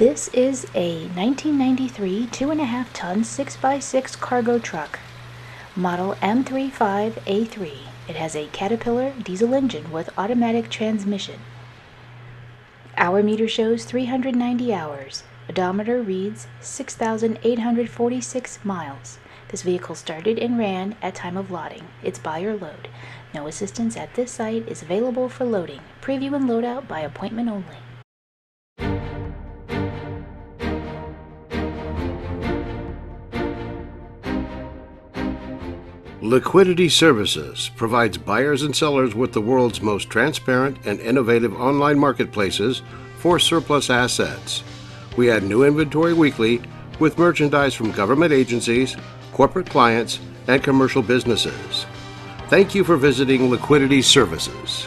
This is a 1993 2.5 ton 6x6 cargo truck, model M35A3. It has a Caterpillar diesel engine with automatic transmission. Hour meter shows 390 hours. Odometer reads 6,846 miles. This vehicle started and ran at time of loading. It's buy or load. No assistance at this site is available for loading. Preview and loadout by appointment only. Liquidity Services provides buyers and sellers with the world's most transparent and innovative online marketplaces for surplus assets. We add new inventory weekly with merchandise from government agencies, corporate clients, and commercial businesses. Thank you for visiting Liquidity Services.